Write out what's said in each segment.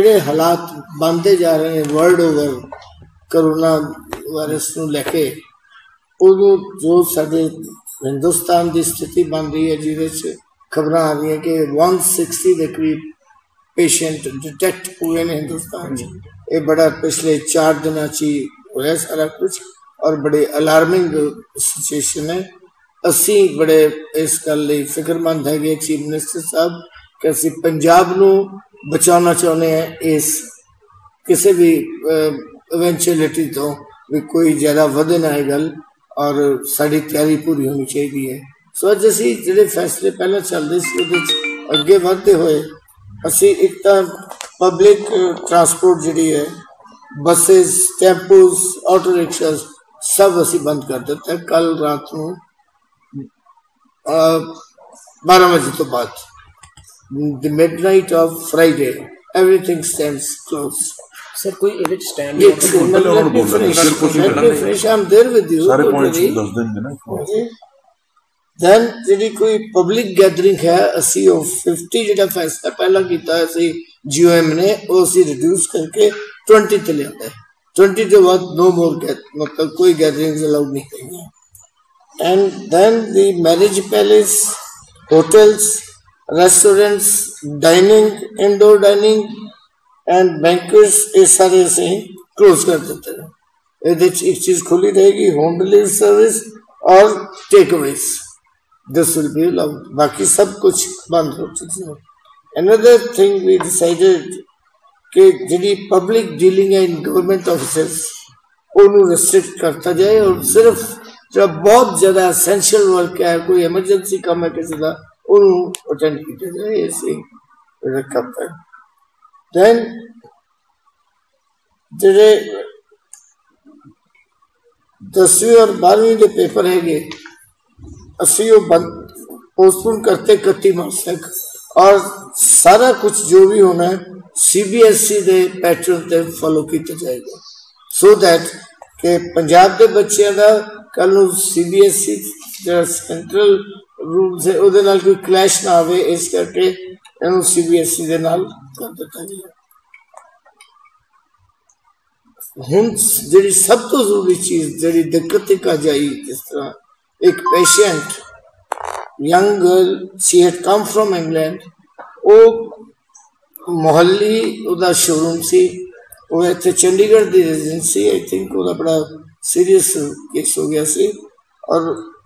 ہندوستان چھلے چار دنوں چار کچھ اور بڑی المگ سی اص بڑے اس گل لی فکرمند ہے چیف منسٹر اباب بچا چاہتے ہیں اس کسی بھی اوینشلٹی تو کوئی زیادہ وجے نہ گل اور ساری تیاری پوری ہونی چاہیے سو اج اچھی جہاں فیصلے پہلے چل رہے سے اگیں بڑھتے ہوئے ابھی ایک تو پبلک ٹرانسپورٹ جہی ہے بسز ٹمپوز آٹو رکشاس سب اِسی بند کر دیتے ہیں کل رات کو بارہ بجے تو بعد the midnight of Friday. Everything stands closed. Sir, 50 20 20 میرے restaurants dining dining indoor and یہ سارے ہی کلوز کر دیتے ہیں ایک چیز کھلی رہے گی ہوم ڈلیوری سروس اور ٹیک اویز دس ول بی باقی سب کچھ بند ہو چکی ہے ان گورنمنٹ انہوں ریسٹرکٹ کرتا جائے اور صرف جب بہت زیادہ اسینشیل ورک ہے ہے کوئی ایمرجنسی کام کسی کا onu Then there دسویں اور اور بارہویں جو پیپر ہے اسی بند پوسٹ پون کرتے مارچ تک سارا کچھ جو بھی ہونا ہے سی بی ایس سی دے پیٹرن تے فالو کیتا جائے گا سو دیٹ کہ پنجاب دے دا کل سی سی بی ایس دچیا سینٹرل محالی شو روم سی جی۔ چنڈی گڑھ تھنک بڑا سیریس کے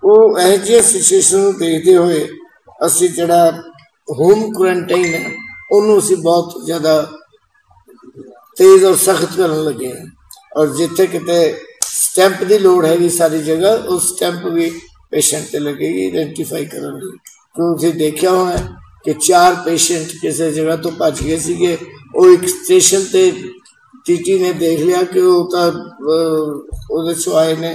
وہ یہی سچویشن دیکھتے ہوئے اُسی جام کونٹائن ہے وہ بہت زیادہ تیز اور سخت کر لگے ہیں اور جتنے کتنے سٹمپ کی لوڑ ہے ساری جگہ وہ سٹپ بھی پیشنٹ سے لگے گی آئیڈینٹیفائی کرنے کی دیکھا ہوا ہے کہ چار پیشنٹ کسی جگہ تو پچ گئے سکے وہ ایک اسٹیشن سے ٹی ٹی نے دیکھ لیا کہ وہ تو آئے نے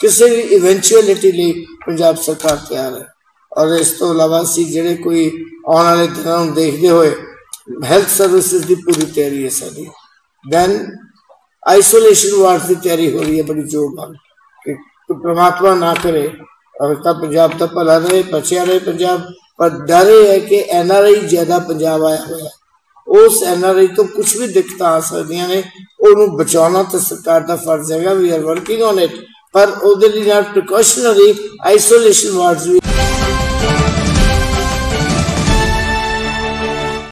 پنجاب پنجاب اور پلا رہے رہے بچیا پر ڈر ہے ہے کہ N N R R I I زیادہ پنجاب آیا ہوا اس تو کچھ بھی دقت آ سکتی سکی نا بچا فرض ہے we are working on it or other in precautionary isolation wards.